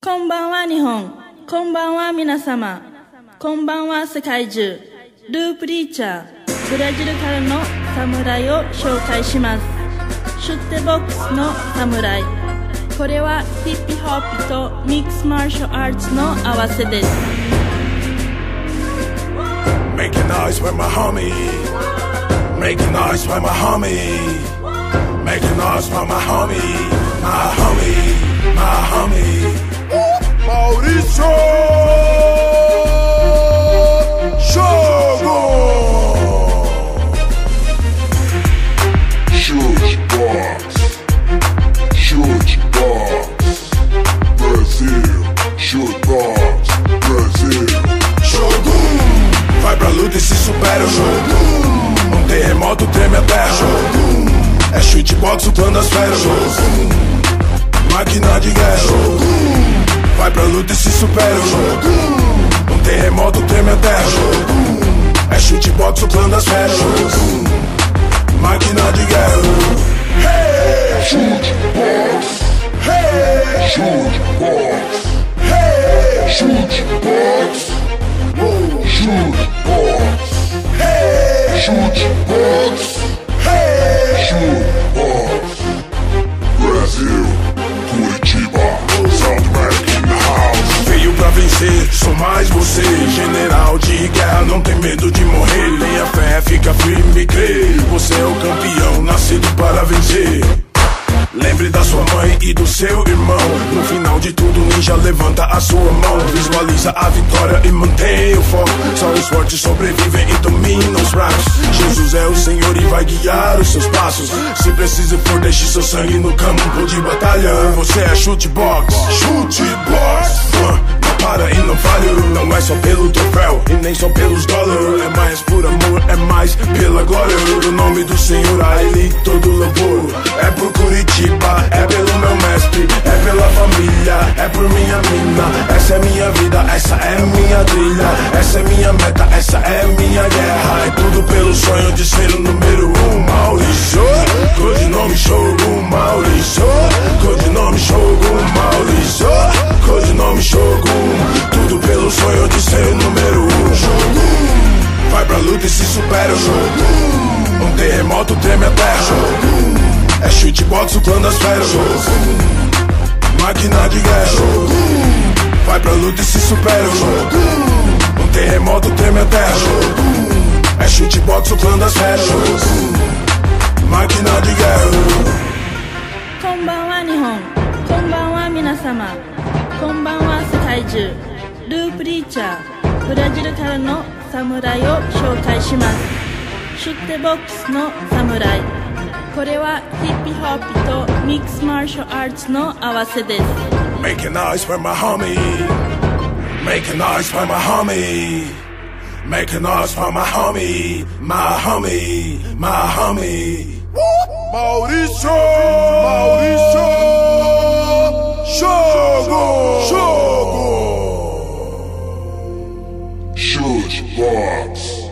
こんばんは日本。こんばんは皆様。こんばんは世界中。ループリーチャー。ブラジルからの侍を紹介します。シュッテボックスの侍。これはヒッピホップとミックスマーシャルアーツの合わせです。Making noise with my homie. Making noise with my homie. Making noise with my homie. É shootbox o clã das feras. Shogun. Máquina de guerra. Shogun. Vai pra luta e se supera o Shogun. Um terremoto treme a terra. Shogun. É shootbox o clã das feras. Shogun. Máquina de guerra. Hey! Chutebox, Hey! chutebox, Hey! chutebox, chutebox, Hey! chutebox, Hey! chutebox. Fica firme e crê. Você é o campeão, nascido para vencer. Lembre da sua mãe e do seu irmão. No final de tudo, ninja levanta a sua mão. Visualiza a vitória e mantenha o foco. Só os fortes sobrevivem e dominam os fracos. Jesus é o Senhor e vai guiar os seus passos. Se preciso for, deixe seu sangue no campo de batalha. Você é chutebox, chutebox uh, Não para e não falha Não é só pelo troféu e nem só pelos dólares pela glória O nome do Senhor, a Ele todo louvor. É por Curitiba, é pelo meu mestre É pela família, é por minha mina. Essa é minha vida, essa é minha trilha. Essa é minha meta, essa é minha guerra. É tudo pelo sonho de ser o número um Maurício, Um terremoto treme a terra Shogun É shootbox o clã das feras Shogun Máquina de guerra Shogun Vai pra luta e se supera o Shogun Um terremoto treme a terra Shogun É shootbox o clã das feras Shogun Máquina de guerra こんばんは日本。こんばんは皆様。こんばんは世界中。ループリーチャー。ブラジルからの侍を紹介します。 シュッテボックスの侍これはヒッピーホッピーとミックスマーシャルアーツの合わせです Make a noise for my homie Make a noise for my homie Make a noise for my homie My homie My homie Mauricio Mauricio Shogo Shogo Shoot box